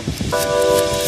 you